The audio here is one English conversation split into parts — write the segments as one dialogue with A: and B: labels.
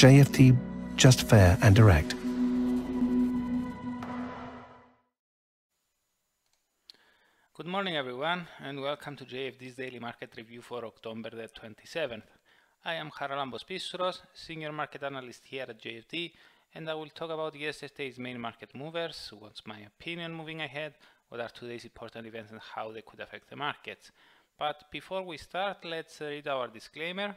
A: JFD, just fair and direct.
B: Good morning everyone and welcome to JFD's daily market review for October the 27th. I am Charalambos Pissouros, senior market analyst here at JFD and I will talk about yesterday's main market movers, what's my opinion moving ahead, what are today's important events and how they could affect the markets. But before we start, let's read our disclaimer.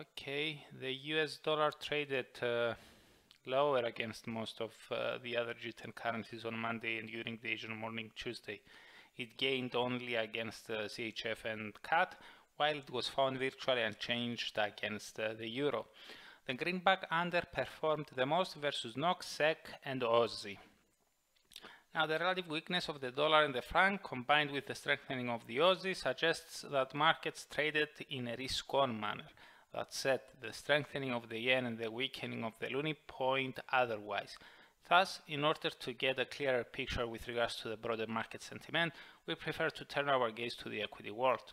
B: Okay, the US dollar traded uh, lower against most of uh, the other G10 currencies on Monday and during the Asian morning Tuesday. It gained only against uh, CHF and CAD, while it was found virtually unchanged against uh, the euro. The greenback underperformed the most versus NOK, SEK and Aussie. Now the relative weakness of the dollar and the franc combined with the strengthening of the Aussie suggests that markets traded in a risk-on manner. That said, the strengthening of the yen and the weakening of the loonie point otherwise. Thus, in order to get a clearer picture with regards to the broader market sentiment, we prefer to turn our gaze to the equity world.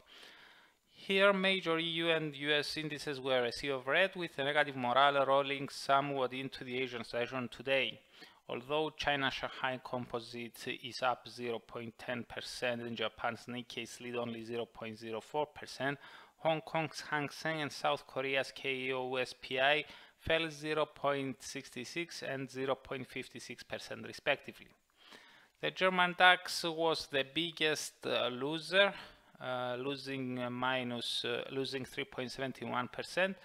B: Here, major EU and US indices were a sea of red with a negative morale rolling somewhat into the Asian session today. Although China's Shanghai Composite is up 0.10% and Japan's Nikkei slid only 0.04%, Hong Kong's Hang Seng and South Korea's KOSPI fell 0.66 and 0.56% respectively. The German DAX was the biggest uh, loser, uh, losing uh, minus, uh, losing 3.71%,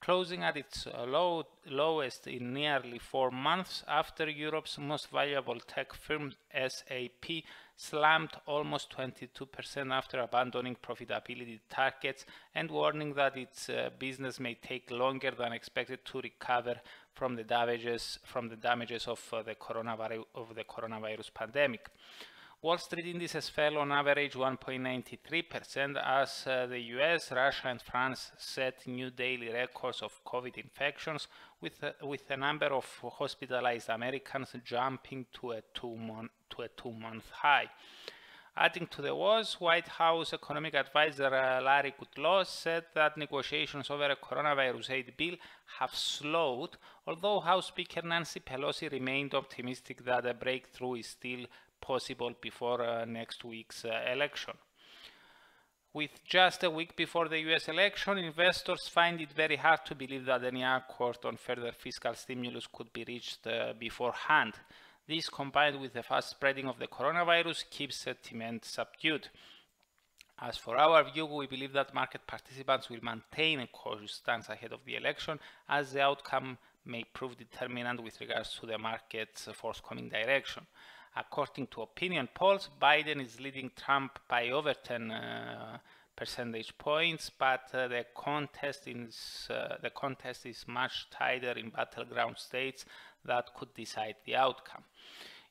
B: closing at its uh, low, lowest in nearly four months after Europe's most valuable tech firm SAP slammed almost 22% after abandoning profitability targets and warning that its uh, business may take longer than expected to recover from the damages from the damages of uh, the coronavirus of the coronavirus pandemic. Wall Street indices fell on average 1.93% as uh, the US, Russia and France set new daily records of COVID infections with, uh, with a number of hospitalized Americans jumping to a two-month two-month high. Adding to the woes, White House economic advisor uh, Larry Kudlow said that negotiations over a coronavirus aid bill have slowed, although House Speaker Nancy Pelosi remained optimistic that a breakthrough is still possible before uh, next week's uh, election. With just a week before the US election, investors find it very hard to believe that any accord on further fiscal stimulus could be reached uh, beforehand. This, combined with the fast spreading of the coronavirus, keeps sentiment subdued. As for our view, we believe that market participants will maintain a cautious stance ahead of the election, as the outcome may prove determinant with regards to the market's forthcoming direction. According to opinion polls, Biden is leading Trump by over 10 uh, percentage points, but uh, the contest is uh, the contest is much tighter in battleground states that could decide the outcome.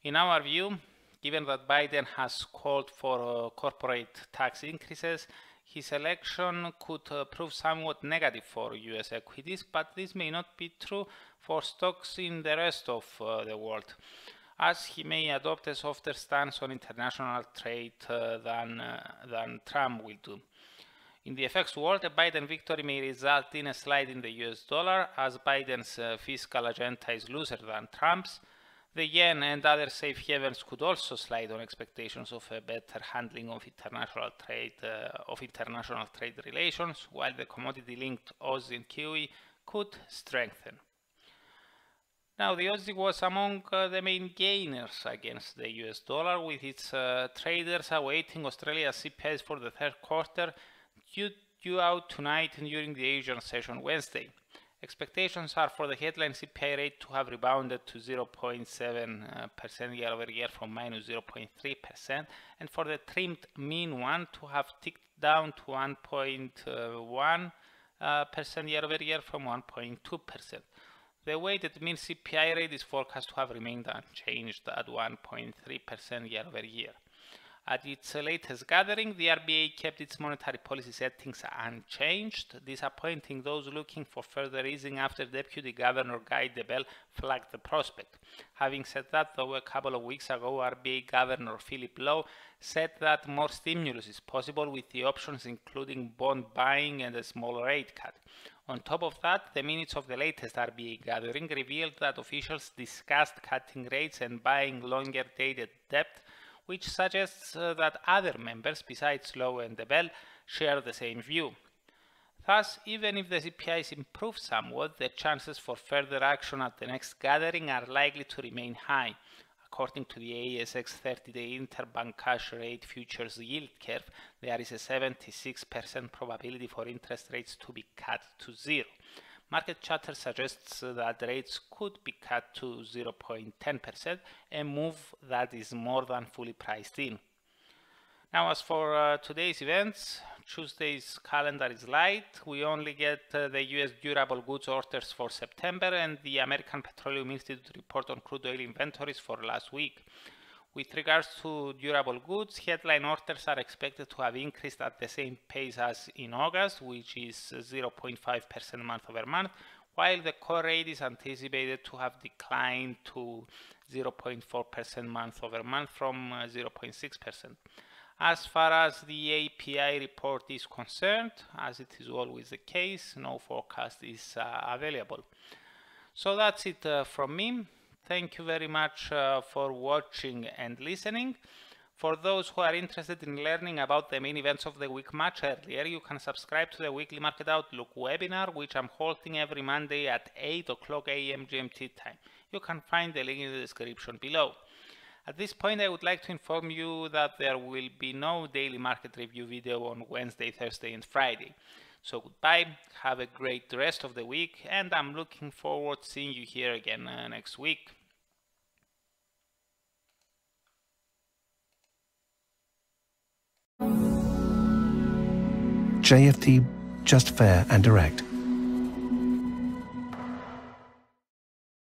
B: In our view, given that Biden has called for uh, corporate tax increases, his election could uh, prove somewhat negative for US equities, but this may not be true for stocks in the rest of uh, the world, as he may adopt a softer stance on international trade uh, than, uh, than Trump will do. In the FX world, a Biden victory may result in a slide in the US dollar, as Biden's uh, fiscal agenda is looser than Trump's. The yen and other safe havens could also slide on expectations of a better handling of international trade uh, of international trade relations, while the commodity-linked Aussie and Kiwi could strengthen. Now, the Aussie was among uh, the main gainers against the US dollar, with its uh, traders awaiting Australia's CPIs for the third quarter due, due out tonight and during the Asian session Wednesday. Expectations are for the headline CPI rate to have rebounded to 0.7% year over year from minus 0.3% and for the trimmed mean one to have ticked down to 1.1 uh, percent year over year from 1.2 percent. The weighted mean CPI rate is forecast to have remained unchanged at 1.3 percent year over year. At its latest gathering, the RBA kept its monetary policy settings unchanged, disappointing those looking for further easing after Deputy Governor Guy Debelle flagged the prospect. Having said that, though, a couple of weeks ago, RBA Governor Philip Lowe said that more stimulus is possible with the options including bond buying and a small rate cut. On top of that, the minutes of the latest RBA gathering revealed that officials discussed cutting rates and buying longer dated debt which suggests uh, that other members besides Lowe and Debelle share the same view. Thus, even if the CPI is improved somewhat, the chances for further action at the next gathering are likely to remain high. According to the ASX 30-day interbank cash rate futures yield curve, there is a 76% probability for interest rates to be cut to zero. Market chatter suggests that rates could be cut to 0.10%, a move that is more than fully priced in. Now as for uh, today's events, Tuesday's calendar is light. We only get uh, the US durable goods orders for September and the American Petroleum Institute report on crude oil inventories for last week. With regards to durable goods, headline orders are expected to have increased at the same pace as in August, which is 0.5% month over month, while the core rate is anticipated to have declined to 0.4% month over month from 0.6%. Uh, as far as the API report is concerned, as it is always the case, no forecast is uh, available. So that's it uh, from me. Thank you very much uh, for watching and listening. For those who are interested in learning about the main events of the week much earlier, you can subscribe to the weekly Market Outlook webinar, which I'm holding every Monday at 8 o'clock a.m. GMT time. You can find the link in the description below. At this point, I would like to inform you that there will be no daily market review video on Wednesday, Thursday, and Friday. So goodbye, have a great rest of the week, and I'm looking forward to seeing you here again uh, next week.
A: JFD, just fair and direct.